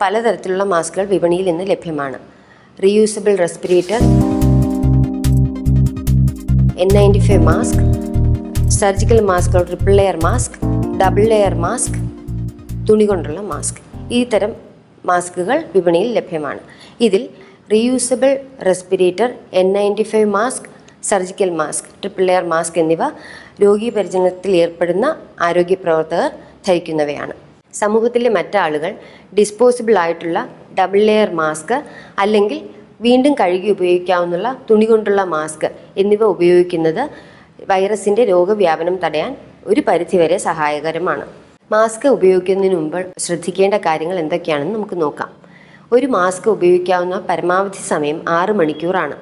പലതരത്തിലുള്ള മാസ്കുകൾ വിപണിയിൽ ഇന്ന് ലഭ്യമാണ്. Reusable respirator N ninety five mask surgical mask triple layer mask double layer mask തുണി കൊണ്ടുള്ള മാസ്ക് ഈ തരം മാസ്കുകൾ വിപണിയിൽ ലഭ്യമാണ്. ഇതിൽ reusable respirator N ninety five mask surgical mask triple layer mask എന്നിവ രോഗീ പരിചരണത്തിൽ ഏർപ്പെടുന്ന ആരോഗ്യ പ്രവർത്തകർ ധരിക്കുന്നവയാണ്. സമൂഹത്തിലെ മറ്റാളുകൾ ഡിസ്പോസിബിൾ ആയിട്ടുള്ള ഡബിൾ ലെയർ മാസ്ക് അല്ലെങ്കിൽ വീണ്ടും കഴുകി ഉപയോഗിക്കാവുന്ന തുണി കൊണ്ടുള്ള മാസ്ക് എന്നിവ ഉപയോഗിക്കുന്നത് വൈറസിന്റെ രോഗവ്യാപനം തടയാൻ ഒരു പരിധിവരെ സഹായകരമാണ്. മാസ്ക് ഉപയോഗിക്കുന്നതിന് മുമ്പ് ശ്രദ്ധിക്കേണ്ട കാര്യങ്ങൾ എന്തൊക്കെയാണെന്ന് നമുക്ക് നോക്കാം. ഒരു മാസ്ക് ഉപയോഗിക്കാവുന്ന പരമാവധി സമയം ആറ് മണിക്കൂറാണ്.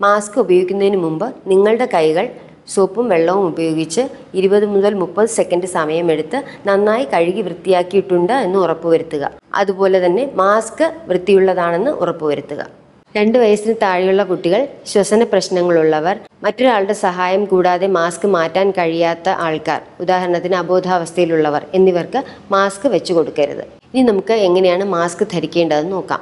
മാസ്ക് ഉപയോഗിക്കുന്നതിന് മുമ്പ് നിങ്ങളുടെ കൈകൾ സോപ്പും വെള്ളവും ഉപയോഗിച്ച് ഇരുപത് മുതൽ മുപ്പത് സെക്കൻഡ് സമയമെടുത്ത് നന്നായി കഴുകി വൃത്തിയാക്കിയിട്ടുണ്ട് എന്ന് ഉറപ്പുവരുത്തുക. അതുപോലെ തന്നെ മാസ്ക് വൃത്തിയുള്ളതാണെന്ന് ഉറപ്പുവരുത്തുക. രണ്ട് വയസ്സിന് താഴെയുള്ള കുട്ടികൾ ശ്വസന പ്രശ്നങ്ങളുള്ളവർ മറ്റൊരാളുടെ സഹായം കൂടാതെ മാസ്ക് മാറ്റാൻ കഴിയാത്ത ആൾക്കാർ ഉദാഹരണത്തിന് അബോധാവസ്ഥയിലുള്ളവർ എന്നിവർക്ക് മാസ്ക് വെച്ചു കൊടുക്കരുത്. ഇനി നമുക്ക് എങ്ങനെയാണ് മാസ്ക് ധരിക്കേണ്ടതെന്ന് നോക്കാം.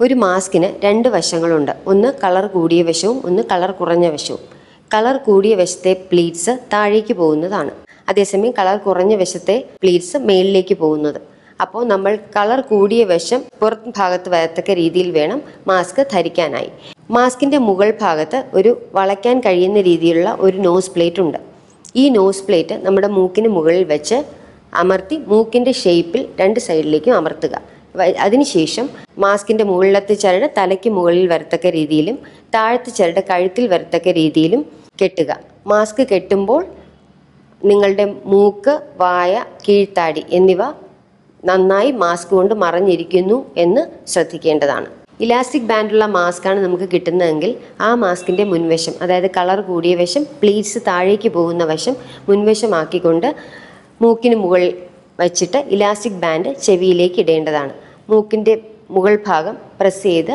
ഒരു മാസ്കിന് രണ്ട് വശങ്ങളുണ്ട്. ഒന്ന് കളർ കൂടിയ വശവും ഒന്ന് കളർ കുറഞ്ഞ വശവും. കളർ കൂടിയ വശത്തെ പ്ലീറ്റ്സ് താഴേക്ക് പോകുന്നതാണ്. അതേസമയം കളർ കുറഞ്ഞ വശത്തെ പ്ലീറ്റ്സ് മേളിലേക്ക് പോകുന്നത്. അപ്പോൾ നമ്മൾ കളർ കൂടിയ വശം പുറത്ത് ഭാഗത്ത് വരത്തക്ക രീതിയിൽ വേണം മാസ്ക് ധരിക്കാനായി. മാസ്കിന്റെ മുകൾ ഭാഗത്ത് ഒരു വളയ്ക്കാൻ കഴിയുന്ന രീതിയിലുള്ള ഒരു നോസ് പ്ലേറ്റ് ഉണ്ട്. ഈ നോസ് പ്ലേറ്റ് നമ്മുടെ മൂക്കിന് മുകളിൽ വെച്ച് അമർത്തി മൂക്കിന്റെ ഷേപ്പിൽ രണ്ട് സൈഡിലേക്കും അമർത്തുക. അതിനുശേഷം മാസ്കിന്റെ മുകളിലത്തെ ചരട് തലയ്ക്ക് മുകളിൽ വരത്തക്ക രീതിയിലും താഴത്തെ ചരട് കഴുത്തിൽ വരത്തക്ക രീതിയിലും കെട്ടുക. മാസ്ക് കെട്ടുമ്പോൾ നിങ്ങളുടെ മൂക്ക് വായ കീഴ്ത്താടി എന്നിവ നന്നായി മാസ്ക് കൊണ്ട് മറഞ്ഞിരിക്കുന്നു എന്ന് ശ്രദ്ധിക്കേണ്ടതാണ്. ഇലാസ്റ്റിക് ബാൻഡുള്ള മാസ്കാണ് നമുക്ക് കിട്ടുന്നതെങ്കിൽ ആ മാസ്കിന്റെ മുൻവശം അതായത് കളർ കൂടിയ വശം പ്ലീറ്റ്സ് താഴേക്ക് പോകുന്ന വശം മുൻവശമാക്കിക്കൊണ്ട് മൂക്കിന് മുകളിൽ വച്ചിട്ട് ഇലാസ്റ്റിക് ബാൻഡ് ചെവിയിലേക്ക് ഇടേണ്ടതാണ്. മൂക്കിന്റെ മുകൾ ഭാഗം പ്രസ് ചെയ്ത്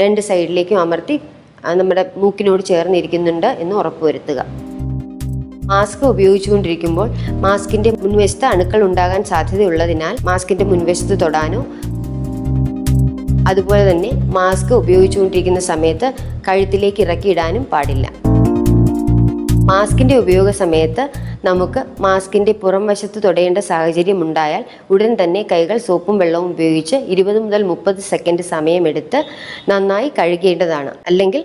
രണ്ട് സൈഡിലേക്കും അമർത്തി നമ്മുടെ മൂക്കിനോട് ചേർന്നിരിക്കുന്നുണ്ട് എന്ന് ഉറപ്പുവരുത്തുക. മാസ്ക് ഉപയോഗിച്ചുകൊണ്ടിരിക്കുമ്പോൾ മാസ്കിന്റെ മുൻവശത്ത് അണുക്കൾ ഉണ്ടാകാൻ സാധ്യതയുള്ളതിനാൽ മാസ്കിന്റെ മുൻവശത്ത് തൊടാനോ അതുപോലെ തന്നെ മാസ്ക് ഉപയോഗിച്ചുകൊണ്ടിരിക്കുന്ന സമയത്ത് കഴുത്തിലേക്ക് ഇറക്കിയിടാനും പാടില്ല. മാസ്കിന്റെ ഉപയോഗ സമയത്ത് നമുക്ക് മാസ്കിന്റെ പുറം വശത്ത് തൊടേണ്ട സാഹചര്യം ഉണ്ടായാൽ ഉടൻ തന്നെ കൈകൾ സോപ്പും വെള്ളവും ഉപയോഗിച്ച് ഇരുപത് മുതൽ മുപ്പത് സെക്കൻഡ് സമയമെടുത്ത് നന്നായി കഴുകേണ്ടതാണ്. അല്ലെങ്കിൽ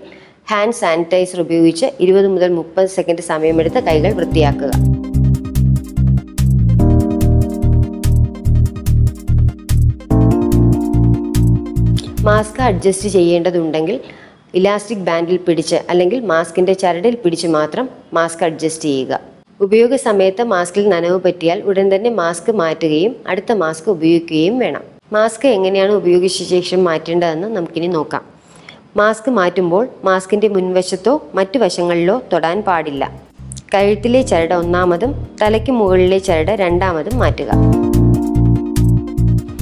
ഹാൻഡ് സാനിറ്റൈസർ ഉപയോഗിച്ച് ഇരുപത് മുതൽ മുപ്പത് സെക്കൻഡ് സമയമെടുത്ത് കൈകൾ വൃത്തിയാക്കുക. മാസ്ക് അഡ്ജസ്റ്റ് ചെയ്യേണ്ടതുണ്ടെങ്കിൽ ഇലാസ്റ്റിക് ബാൻഡിൽ പിടിച്ച് അല്ലെങ്കിൽ മാസ്കിന്റെ ചരടിൽ പിടിച്ച് മാത്രം മാസ്ക് അഡ്ജസ്റ്റ് ചെയ്യുക. ഉപയോഗ സമയത്ത് മാസ്കിൽ നനവ് പറ്റിയാൽ ഉടൻ തന്നെ മാസ്ക് മാറ്റുകയും അടുത്ത മാസ്ക് ഉപയോഗിക്കുകയും വേണം. മാസ്ക് എങ്ങനെയാണ് ഉപയോഗിച്ച ശേഷം മാറ്റേണ്ടതെന്ന് നമുക്കിനി നോക്കാം. മാസ്ക് മാറ്റുമ്പോൾ മാസ്കിന്റെ മുൻവശത്തോ മറ്റു വശങ്ങളിലോ തൊടാൻ പാടില്ല. കഴുത്തിലെ ചരട് ഒന്നാമതും തലയ്ക്ക് മുകളിലെ ചരട് രണ്ടാമതും മാറ്റുക.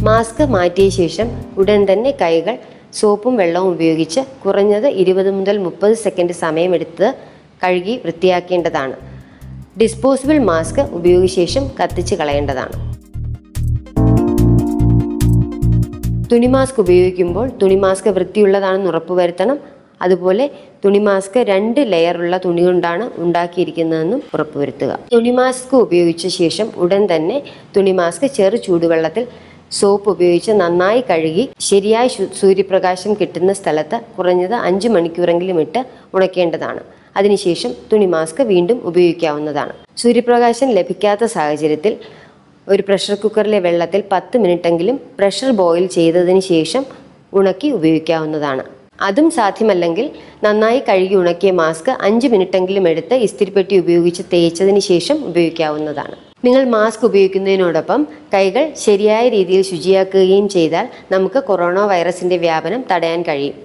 മാസ്ക് മാറ്റിയ ശേഷം ഉടൻ തന്നെ കൈകൾ സോപ്പും വെള്ളവും ഉപയോഗിച്ച് കുറഞ്ഞത് ഇരുപത് മുതൽ മുപ്പത് സെക്കൻഡ് സമയമെടുത്ത് കഴുകി വൃത്തിയാക്കേണ്ടതാണ്. ഡിസ്പോസിബിൾ മാസ്ക് ഉപയോഗിച്ച ശേഷം കത്തിച്ച് കളയേണ്ടതാണ്. തുണി മാസ്ക് ഉപയോഗിക്കുമ്പോൾ തുണി മാസ്ക് വൃത്തിയുള്ളതാണെന്ന് ഉറപ്പുവരുത്തണം. അതുപോലെ തുണി മാസ്ക് രണ്ട് ലെയറുള്ള തുണി കൊണ്ടാണ് ഉണ്ടാക്കിയിരിക്കുന്നതെന്നും ഉറപ്പുവരുത്തുക. തുണി മാസ്ക് ഉപയോഗിച്ച ശേഷം ഉടൻ തന്നെ തുണി മാസ്ക് ചെറു ചൂടുവെള്ളത്തിൽ സോപ്പ് ഉപയോഗിച്ച് നന്നായി കഴുകി ശരിയായ സൂര്യപ്രകാശം കിട്ടുന്ന സ്ഥലത്ത് കുറഞ്ഞത് അഞ്ച് മണിക്കൂറെങ്കിലും ഇട്ട് ഉണക്കേണ്ടതാണ്. അതിനുശേഷം തുണി മാസ്ക് വീണ്ടും ഉപയോഗിക്കാവുന്നതാണ്. സൂര്യപ്രകാശം ലഭിക്കാത്ത സാഹചര്യത്തിൽ ഒരു പ്രഷർ കുക്കറിലെ വെള്ളത്തിൽ പത്ത് മിനിറ്റെങ്കിലും പ്രഷർ ബോയിൽ ചെയ്തതിന് ശേഷം ഉണക്കി ഉപയോഗിക്കാവുന്നതാണ്. അതും സാധ്യമല്ലെങ്കിൽ നന്നായി കഴുകി ഉണക്കിയ മാസ്ക് അഞ്ച് മിനിറ്റെങ്കിലും എടുത്ത് ഇസ്തിരിപ്പെട്ടി ഉപയോഗിച്ച് തേച്ചതിന് ശേഷം ഉപയോഗിക്കാവുന്നതാണ്. നിങ്ങൾ മാസ്ക് ഉപയോഗിക്കുന്നതിനോടൊപ്പം കൈകൾ ശരിയായ രീതിയിൽ ശുചിയാക്കുകയും ചെയ്താൽ നമുക്ക് കൊറോണ വൈറസിന്റെ വ്യാപനം തടയാൻ കഴിയും.